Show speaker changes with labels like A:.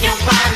A: your body.